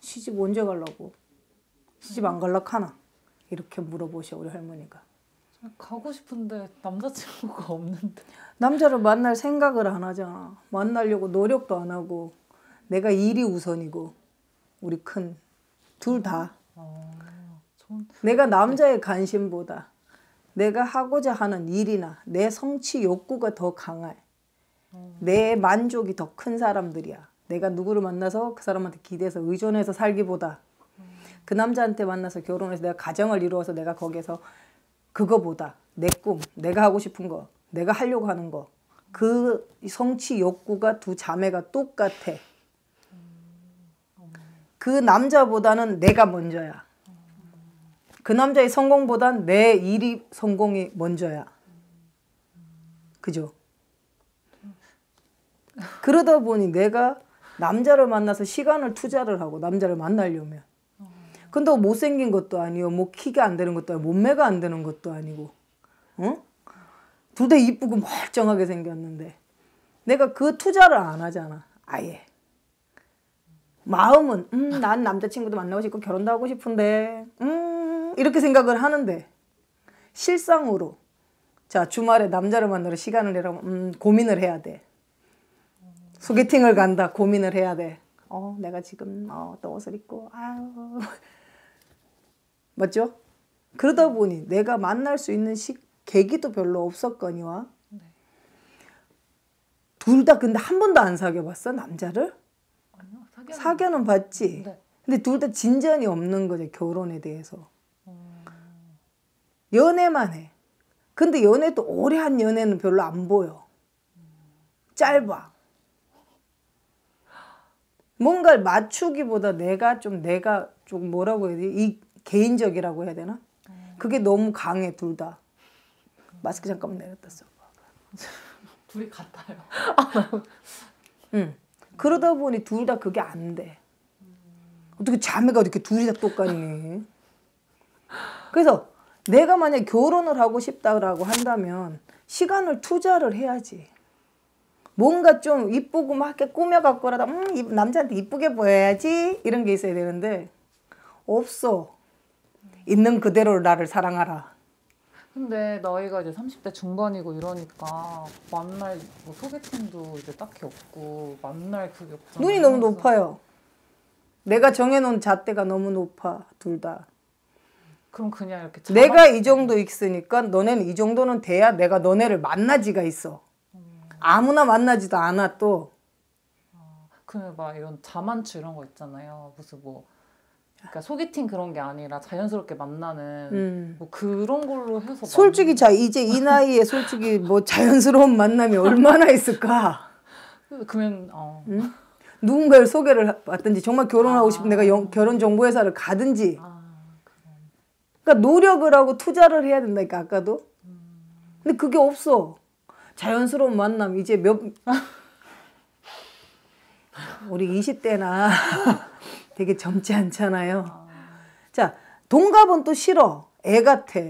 시집 언제 가려고? 시집 안 갈라 카나? 이렇게 물어보셔 우리 할머니가. 가고 싶은데 남자친구가 없는데. 남자를 만날 생각을 안 하잖아. 만나려고 노력도 안 하고 내가 일이 우선이고 우리 큰 둘 다. 어, 전 내가 남자의 관심보다 내가 하고자 하는 일이나 내 성취 욕구가 더 강해. 내 만족이 더 큰 사람들이야. 내가 누구를 만나서 그 사람한테 기대서 의존해서 살기보다 그 남자한테 만나서 결혼해서 내가 가정을 이루어서 내가 거기에서 그거보다 내 꿈, 내가 하고 싶은 거, 내가 하려고 하는 거, 그 성취 욕구가 두 자매가 똑같아. 그 남자보다는 내가 먼저야. 그 남자의 성공보단 내 일이 성공이 먼저야. 그죠? 그러다 보니 내가 남자를 만나서 시간을 투자를 하고 남자를 만나려면. 근데 못생긴 것도 아니고 뭐 키가 안 되는 것도 아니고 몸매가 안 되는 것도 아니고 어? 둘다 이쁘고 멀쩡하게 생겼는데 내가 그 투자를 안 하잖아 아예. 마음은 음, 난 남자친구도 만나고 싶고 결혼도 하고 싶은데 음, 이렇게 생각을 하는데 실상으로 자 주말에 남자를 만나러 시간을 내라면 음, 고민을 해야 돼 소개팅을 간다 고민을 해야 돼. 어 내가 지금 어, 어떤 옷을 입고 아유 맞죠? 그러다 보니 내가 만날 수 있는 시, 계기도 별로 없었거니와 둘다 근데 한 번도 안 사귀어봤어 남자를 아니요 사귀어. 사귀어는 봤지. 네. 근데 둘 다 진전이 없는 거지 결혼에 대해서 연애만 해. 근데 연애도 오래 한 연애는 별로 안 보여. 짧아. 뭔가를 맞추기보다 내가 좀 내가 좀 뭐라고 해야 되지? 이 개인적이라고 해야 되나? 그게 너무 강해 둘 다. 마스크 잠깐만 내렸다 써. 둘이 같아요. 응. 그러다 보니 둘 다 그게 안 돼. 어떻게 자매가 이렇게 둘이 다 똑같니? 그래서 내가 만약 결혼을 하고 싶다라고 한다면 시간을 투자를 해야지. 뭔가 좀 이쁘고 막 이렇게 꾸며갖고라도 음, 이 남자한테 이쁘게 보여야지 이런 게 있어야 되는데 없어. 있는 그대로 나를 사랑하라. 근데 나이가 이제 30대 중반이고 이러니까 만날 뭐 소개팅도 이제 딱히 없고 만날 그게 없잖아요. 눈이 너무 높아요. 내가 정해놓은 잣대가 너무 높아 둘 다. 그럼 그냥 이렇게 내가 이 정도 있으니까 너네는 이 정도는 돼야 내가 너네를 만나지가 있어. 아무나 만나지도 않아 또. 그러면 막 이런 자만추 이런 거 있잖아요. 무슨 뭐 그러니까 소개팅 그런 게 아니라 자연스럽게 만나는 음. 뭐 그런 걸로 해서 솔직히 자 이제 이 나이에 솔직히 뭐 자연스러운 만남이 얼마나 있을까? 만... 그러면 어. 누군가를 소개를 받든지 정말 결혼하고 싶은 내가 영- 결혼 정보 회사를 가든지. 아. 그러니까 노력을 하고 투자를 해야 된다니까 아까도. 근데 그게 없어. 자연스러운 만남 이제 몇 우리 20대나 되게 젊지 않잖아요. 자, 동갑은 또 싫어. 애 같아.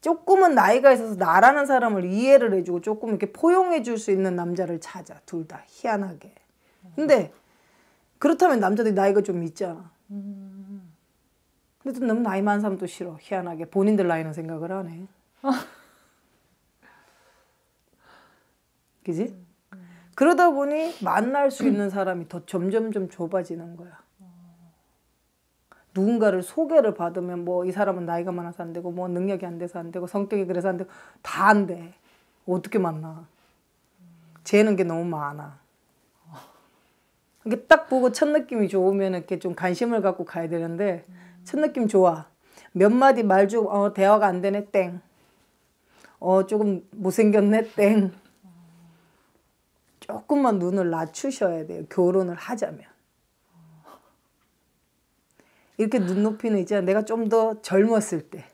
조금은 나이가 있어서 나라는 사람을 이해를 해주고 조금 이렇게 포용해 줄 수 있는 남자를 찾아. 둘 다 희한하게. 근데 그렇다면 남자들이 나이가 좀 있잖아. 근데 또 너무 나이 많은 사람도 싫어. 희한하게 본인들 나이는 생각을 하네. 그지? 그러다 보니 만날 수 있는 사람이 더 점점점 좁아지는 거야. 누군가를 소개를 받으면 뭐 이 사람은 나이가 많아서 안 되고 뭐 능력이 안 돼서 안 되고 성격이 그래서 안 되고 다 안 돼. 어떻게 만나? 재는 게 너무 많아. 이게 딱 보고 첫 느낌이 좋으면 이렇게 좀 관심을 갖고 가야 되는데 첫 느낌 좋아. 몇 마디 말 주고 어 대화가 안 되네 땡. 어 조금 못생겼네 땡. 조금만 눈을 낮추셔야 돼요. 결혼을 하자면. 이렇게 눈높이는 있잖아. 내가 좀 더 젊었을 때.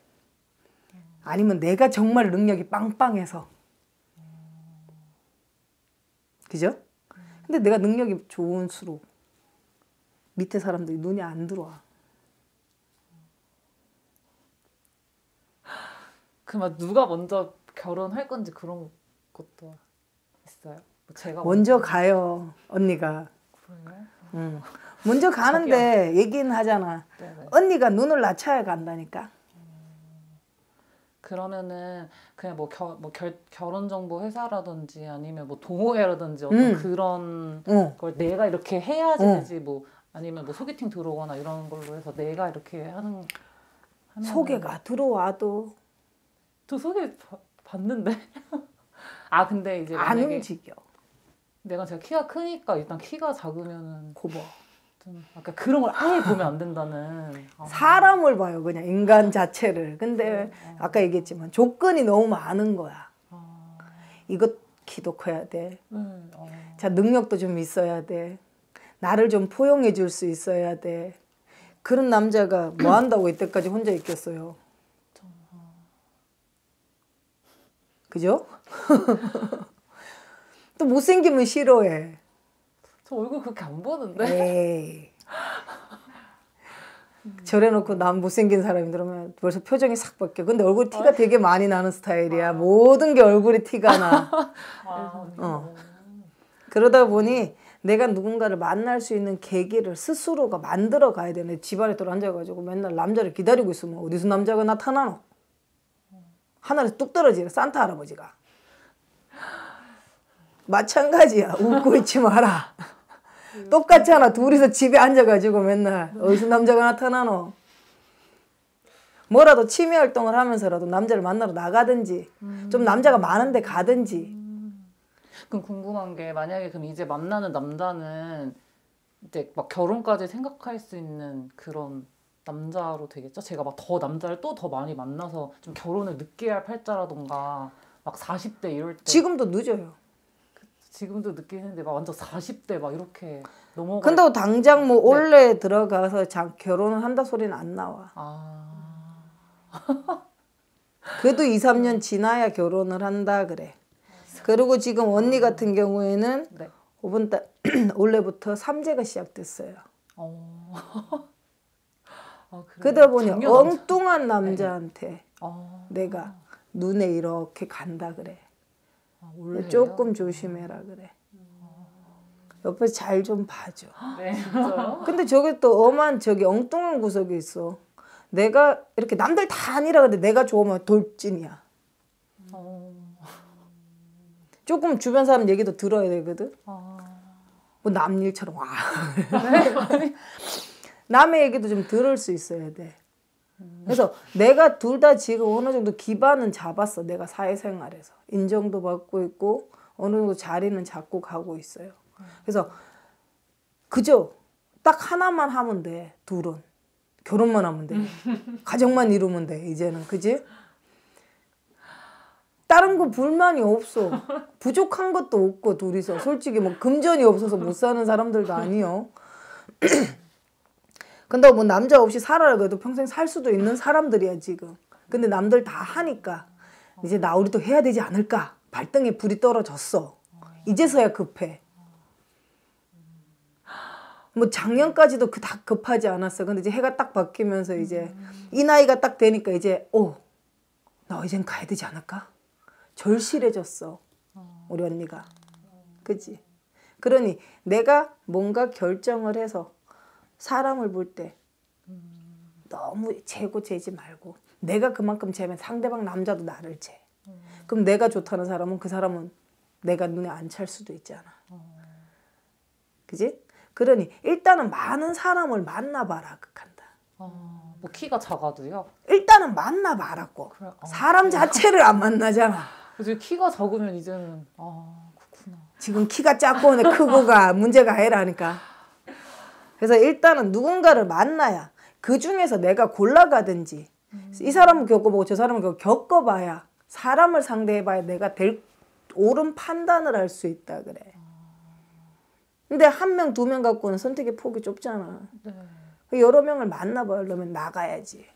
아니면 내가 정말 능력이 빵빵해서. 그죠? 근데 내가 능력이 좋은수록 밑에 사람들이 눈이 안 들어와. 그막 누가 먼저 결혼할 건지 그런 것도 있어요. 뭐 제가 먼저 가요, 언니가. 그래요? 응. 먼저 가는데 얘기는 하잖아. 네네. 언니가 눈을 낮춰야 간다니까. 그러면은 그냥 뭐, 겨, 뭐 결, 결혼 정보 회사라든지 아니면 뭐 동호회라든지 어떤 음. 그런 어. 걸 내가 이렇게 해야지 어. 되지 뭐 아니면 뭐 소개팅 들어오거나 이런 걸로 해서 내가 이렇게 하는 하는 소개가 들어와도 저 소개 바- 봤는데 아 근데 이제 안 움직여. 내가 제가 키가 크니까 일단 키가 작으면은. 좀 약간 그런 걸 아예 보면 안 된다는 아. 사람을 봐요, 그냥 인간 자체를. 근데 어. 아까 얘기했지만 조건이 너무 많은 거야. 아, 이것 키도 커야 돼. 네, 어. 자, 능력도 좀 있어야 돼. 나를 좀 포용해 줄 수 있어야 돼. 그런 남자가 뭐 한다고 이때까지 혼자 있겠어요. 그죠? 또 못생기면 싫어해. 저 얼굴 그렇게 안 보는데 에이. 저래놓고 난 못생긴 사람이 들으면 벌써 표정이 싹 바뀌어. 근데 얼굴 티가 되게 많이 나는 스타일이야. 모든 게 얼굴에 티가 나. 아, 어. 그러다 보니 내가 누군가를 만날 수 있는 계기를 스스로가 만들어 가야 되네. 집안에 또 앉아가지고 맨날 남자를 기다리고 있으면 어디서 남자가 나타나노? 하늘에서 뚝 떨어지네. 산타 할아버지가. 마찬가지야. 웃고 있지 마라. 똑같잖아. 둘이서 집에 앉아가지고 맨날 어디서 남자가 나타나노? 뭐라도 취미 활동을 하면서라도 남자를 만나러 나가든지 좀 남자가 많은데 가든지 그럼 궁금한 게 만약에 그럼 이제 만나는 남자는 이제 막 결혼까지 생각할 수 있는 그런 남자로 되겠죠? 제가 막 더 남자를 또 더 많이 만나서 좀 결혼을 늦게 할 팔자라던가 막 40대 이럴 때 지금도 늦어요. 지금도 느끼는데 막 완전 40대 막 이렇게 넘어가 근데 당장 뭐 올해 들어가서 자, 결혼을 한다 소리는 안 나와. 아 그래도 2, 3년 지나야 결혼을 한다 그래. 그리고 지금 언니 같은 경우에는 네. 이번 달 올해부터 삼재가 시작됐어요. 어. 아, 그래요? 그러다 보니 엉뚱한 남자한테 아, 내가 눈에 이렇게 간다 그래. 아, 올해요? 조금 조심해라 그래. 옆에서 잘 좀 봐줘. 네 진짜요? 근데 저게 또 엄한 저기 엉뚱한 구석이 있어. 내가 이렇게 남들 다 아니라 근데 내가 좋으면 돌진이야. 어. 조금 주변 사람 얘기도 들어야 되거든. 아. 뭐남 일처럼 와. 남의 얘기도 좀 들을 수 있어야 돼. 그래서 내가 둘 다 지금 어느 정도 기반은 잡았어. 내가 사회생활에서 인정도 받고 있고 어느 정도 자리는 잡고 가고 있어요. 그래서 그저 딱 하나만 하면 돼. 둘은 결혼만 하면 돼. 가정만 이루면 돼. 이제는 그지? 다른 거 불만이 없어. 부족한 것도 없고 둘이서 솔직히 뭐 금전이 없어서 못 사는 사람들도 아니요. 근데 뭐 남자 없이 살아라 그래도 평생 살 수도 있는 사람들이야 지금. 근데 남들 다 하니까 이제 나 우리 도 해야 되지 않을까? 발등에 불이 떨어졌어. 이제서야 급해. 뭐 작년까지도 그 다 급하지 않았어. 근데 이제 해가 딱 바뀌면서 이제 이 나이가 딱 되니까 이제 어, 나 이젠 가야 되지 않을까? 절실해졌어. 우리 언니가. 그지? 그러니 내가 뭔가 결정을 해서 사람을 볼 때 너무 재고 재지 말고 내가 그만큼 재면 상대방 남자도 나를 재. 그럼 내가 좋다는 사람은 그 사람은 내가 눈에 안 찰 수도 있잖아. 그지? 그러니 일단은 많은 사람을 만나봐라 극한다. 아, 뭐 키가 작아도요? 일단은 만나봐라고. 그래, 어. 사람 자체를 안 만나잖아. 그래서 키가 작으면 이제는 아 그렇구나. 지금 키가 작고 크고가 문제가 아니라니까. 그래서 일단은 누군가를 만나야 그 중에서 내가 골라가든지 이 사람을 겪어보고 저 사람을 겪- 겪어봐야 사람을 상대해봐야 내가 될 옳은 판단을 할 수 있다 그래. 근데 한 명, 두 명 갖고는 선택의 폭이 좁잖아. 네. 여러 명을 만나보려면 나가야지.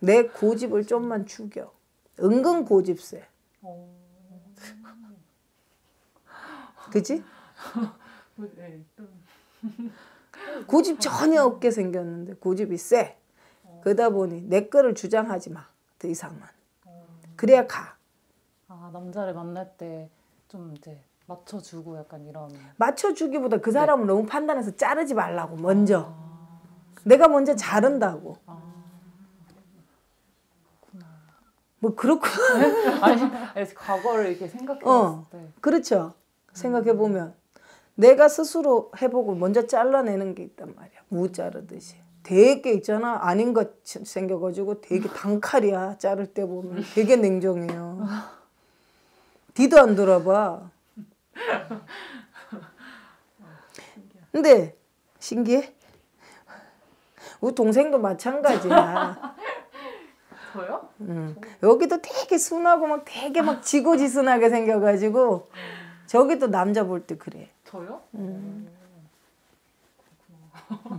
내 고집을 좀만 죽여. 은근 고집세. 어. 그지? 네. 좀. 고집 전혀 없게 생겼는데 고집이 세. 그러다 보니 내 거를 주장하지 마. 더 이상은. 그래야 가. 아 남자를 만날 때 좀 이제 맞춰주고 약간 이런. 맞춰주기보다 그 사람을 너무 판단해서 자르지 말라고 먼저. 내가 먼저 자른다고. 뭐 그렇고 아니, 아니 과거를 이렇게 생각해 어. 봤을 때. 그렇죠. 생각해 보면 내가 스스로 해보고 먼저 잘라내는 게 있단 말이야. 무 자르듯이. 되게 있잖아 아닌 것 생겨가지고 되게 단칼이야 자를 때 보면 되게 냉정해요. 뒤도 안 돌아봐. 근데 신기해? 우리 동생도 마찬가지야. 저요? 음. 여기도 되게 순하고 막 되게 막 지고지순하게 생겨가지고 저기도 남자 볼 때 그래. 저요?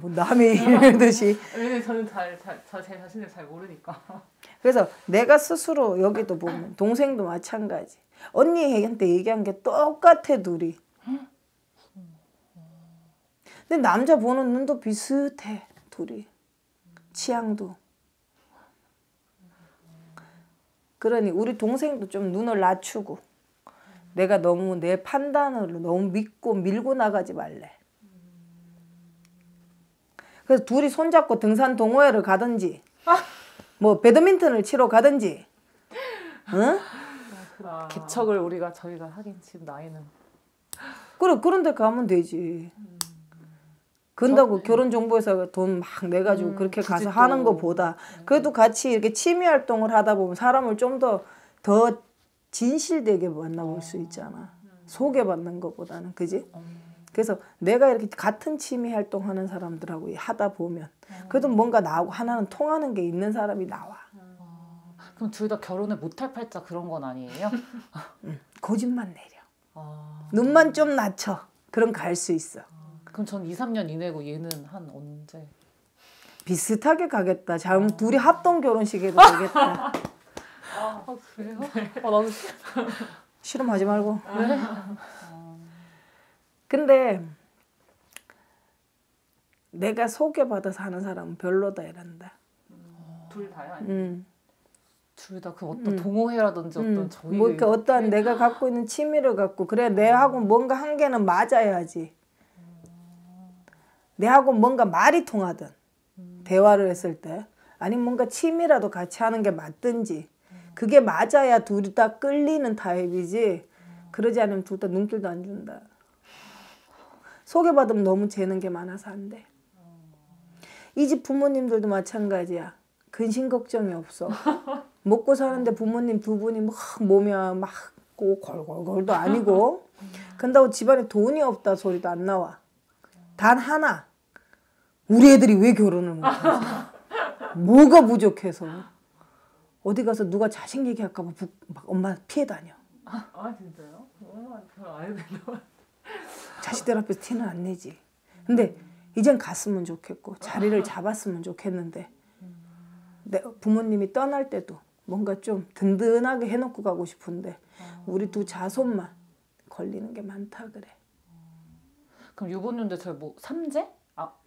뭐 남이 이러듯이. 왜냐면 저는 잘, 잘, 저제 자신을 잘 모르니까. 그래서 내가 스스로 여기도 보면 동생도 마찬가지. 언니한테 얘기한 게 똑같아 둘이. 근데 남자 보는 눈도 비슷해 둘이. 취향도. 그러니 우리 동생도 좀 눈을 낮추고 내가 너무 내 판단으로 너무 믿고 밀고 나가지 말래. 그래서 둘이 손잡고 등산 동호회를 가든지 뭐 배드민턴을 치러 가든지 응? 개척을 우리가 저희가 하긴 지금 나이는 그래 그런 데 가면 되지. 근다고 결혼 정보회사 돈막 내가지고 음, 그렇게 가서 또. 하는 것보다 그래도 같이 이렇게 취미 활동을 하다 보면 사람을 좀 더더 진실되게 만나볼 수 있잖아. 소개받는 것보다는 그지? 그래서 내가 이렇게 같은 취미 활동하는 사람들하고 하다 보면 그래도 뭔가 나하고 하나는 통하는 게 있는 사람이 나와. 그럼 둘 다 결혼을 못할 팔자 그런 건 아니에요? 고집만 내려. 아, 눈만 좀 낮춰. 그럼 갈 수 있어. 그럼 전 2, 3년 이내고 얘는 한 언제? 비슷하게 가겠다. 잘 둘이 합동 결혼식에도 되겠다. 아 그래요? 아 나도 실험하지 말고. 근데 내가 소개받아서 하는 사람은 별로다 이란다. 둘 다요? 음. 둘다 그 어떤 동호회라든지 어떤 음. 저희 뭐 이렇게 어떠한 내가 갖고 있는 취미를 갖고 그래 내하고 뭔가 한 개는 맞아야지. 내하고 뭔가 말이 통하든 대화를 했을 때 아니 뭔가 취미라도 같이 하는 게 맞든지 그게 맞아야 둘이 다 끌리는 타입이지 그러지 않으면 둘 다 눈길도 안 준다. 소개받으면 너무 재는 게 많아서 안 돼. 이 집 부모님들도 마찬가지야. 근심 걱정이 없어. 먹고 사는데 부모님 두 분이 막 몸이야 막고 골골골도 아니고 근다고 집안에 돈이 없다 소리도 안 나와. 단 하나. 우리 애들이 왜 결혼을 못하지? 뭐가 부족해서? 어디 가서 누가 자식 얘기할까 봐 부- 막 엄마 피해 다녀. 아 진짜요? 어, 별로 안 해도. 자식들 앞에서 티는 안 내지. 근데 이젠 갔으면 좋겠고 자리를 잡았으면 좋겠는데 내 부모님이 떠날 때도 뭔가 좀 든든하게 해놓고 가고 싶은데 우리 두 자손만 걸리는 게 많다 그래. 그럼 이번 연대 저희 뭐 삼재?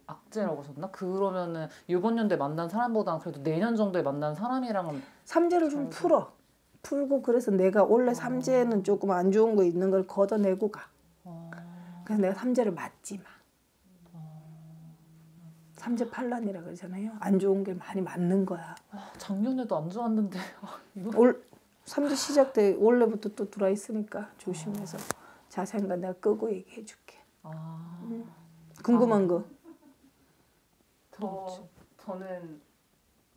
악 악재라고 하셨나? 그러면은 이번 연대 만난 사람보다는 그래도 내년 정도에 만난 사람이랑은 삼재를 좀 풀어. 풀고 그래서 내가 원래 삼재는 조금 안 좋은 거 있는 걸 걷어내고 가. 그래서 내가 삼재를 맞지 마. 삼재 판란이라 그러잖아요. 안 좋은 게 많이 맞는 거야. 아, 작년에도 안 좋았는데 아, 올 3주 시작 때 원래부터 또 들어와 있으니까 조심해서 자세한 거 내가 끄고 얘기해 줄게. 아, 궁금한 거. 저 저는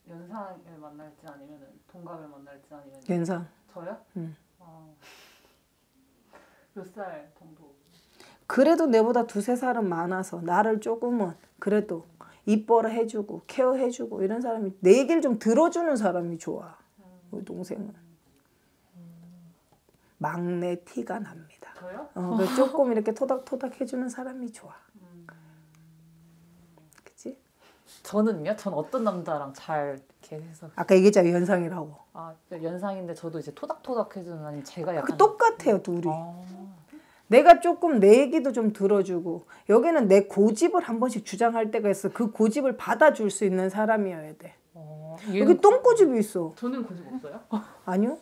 연상을 만날지 아니면 동갑을 만날지 아니면 연상. 저요? 응. 아, 몇살 정도? 그래도 내보다 두세 살은 많아서 나를 조금은 그래도 이뻐라 해주고 케어해주고 이런 사람이 내 얘기를 좀 들어주는 사람이 좋아. 우리 동생은. 막내 티가 납니다. 저요? 어, 조금 이렇게 토닥토닥 해주는 사람이 좋아. 그치? 저는요? 전 어떤 남자랑 잘 이렇게 해서 아까 얘기했잖아 연상이라고. 아 연상인데 저도 이제 토닥토닥 해주는 아니 제가 그 약간 똑같아요 둘이. 아, 내가 조금 내 얘기도 좀 들어주고 여기는 내 고집을 한 번씩 주장할 때가 있어. 그 고집을 받아줄 수 있는 사람이어야 돼. 어, 여기 똥고집이 있어. 저는 고집 없어요? 아니요.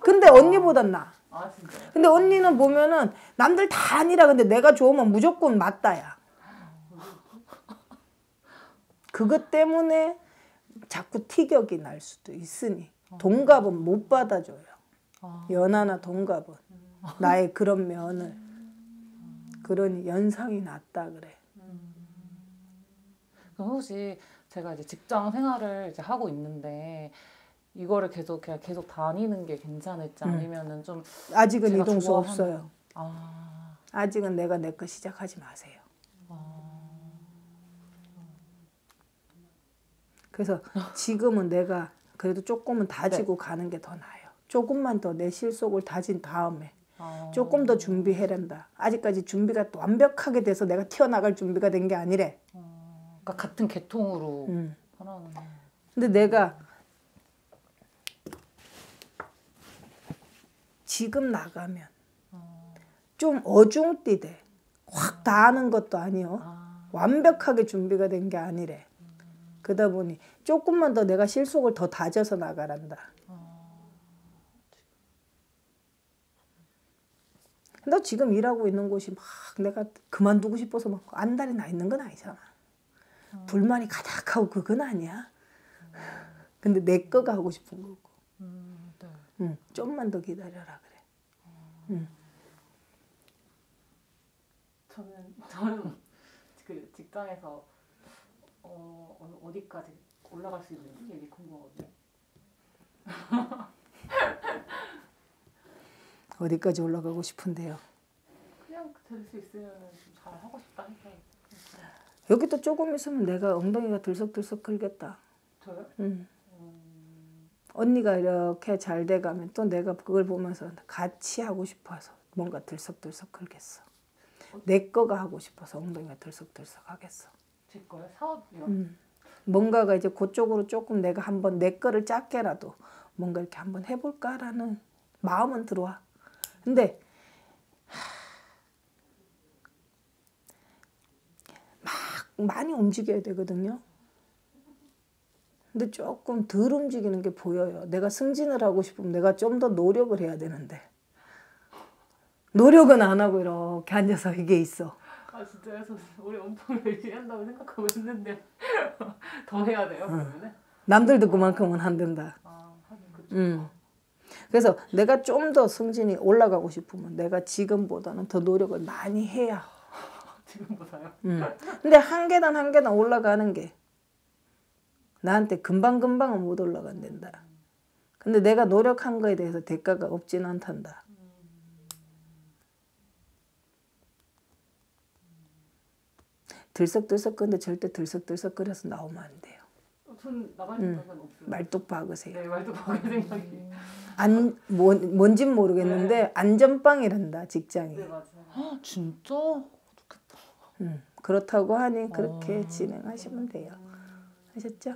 근데 언니보단 나. 아 진짜요? 근데 언니는 보면은 남들 다 아니라 근데 내가 좋으면 무조건 맞다야. 그것 때문에 자꾸 티격이 날 수도 있으니 동갑은 못 받아줘요. 아. 연하나 동갑은 나의 그런 면을 그러니 연상이 낮다 그래. 그럼 혹시 제가 이제 직장 생활을 이제 하고 있는데 이거를 계속 그냥 계속 다니는 게 괜찮을지 음. 아니면은 좀 아직은 이동수 좋아하는- 없어요. 아, 아직은 내가 내 거 시작하지 마세요. 그래서 지금은 내가 그래도 조금은 다지고 가는 게 더 나아요. 조금만 더 내 실속을 다진 다음에 아. 조금 더 준비해란다. 아직까지 준비가 또 완벽하게 돼서 내가 튀어나갈 준비가 된 게 아니래. 그러니까 같은 계통으로 음. 하라는. 근데 내가 지금 나가면 좀 어중뛰대. 확다 하는 것도 아니요. 아, 완벽하게 준비가 된 게 아니래. 그러다 보니 조금만 더 내가 실속을 더 다져서 나가란다. 너 지금 일하고 있는 곳이 막 내가 그만두고 싶어서 막 안달이 나 있는 건 아니잖아. 불만이 가득하고 그건 아니야. 근데 내 거가 하고 싶은 거고. 음, 네. 응, 좀만 더 기다려라 그래. 저는 저는 그 직장에서 어 어디까지 올라갈 수 있는지 이게 궁금하거든요. 어디까지 올라가고 싶은데요. 그냥 될 수 있으면 잘 하고 싶다 해서 여기 또 조금 있으면 내가 엉덩이가 들썩들썩 끌겠다. 저요? 응. 언니가 이렇게 잘 돼가면 또 내가 그걸 보면서 같이 하고 싶어서 뭔가 들썩들썩 끌겠어. 내 거가 하고 싶어서 엉덩이가 들썩들썩 하겠어. 제 거요? 사업이요? 음. 뭔가가 이제 그쪽으로 조금 내가 한번 내 거를 작게라도 뭔가 이렇게 한번 해볼까라는 마음은 들어와. 근데 막 많이 움직여야 되거든요. 근데 조금 덜 움직이는 게 보여요. 내가 승진을 하고 싶으면 내가 좀 더 노력을 해야 되는데 노력은 안 하고 이렇게 앉아서 이게 있어. 아 진짜요? 저 올해 엄청 열심히 한다고 생각하고 있는데 더 해야 돼요 그러면은? 남들도 그만큼은 안 된다. 아그 음. 그래서 내가 좀 더 승진이 올라가고 싶으면 내가 지금보다는 더 노력을 많이 해야. 지금보다요? 음. 근데 한 계단 한 계단 올라가는 게 나한테 금방금방은 못 올라간단다. 근데 내가 노력한 거에 대해서 대가가 없진 않단다. 들썩들썩 근데 절대 들썩들썩거려서 나오면 안 돼요. 전 나갈 생각은 없어요. 말뚝 박으세요. 네 말도 박을 생각이. 안 뭔, 뭔진 모르겠는데 안전빵이란다 직장이. 네 맞아요. 아 진짜? 어떻겠다. 음, 그렇다고 하니 그렇게 진행하시면 돼요. 아셨죠?